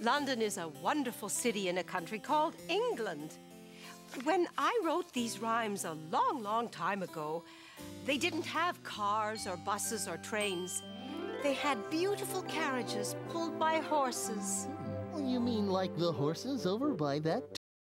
London is a wonderful city in a country called England. When I wrote these rhymes a long, long time ago, they didn't have cars or buses or trains. They had beautiful carriages pulled by horses. Oh, you mean like the horses over by that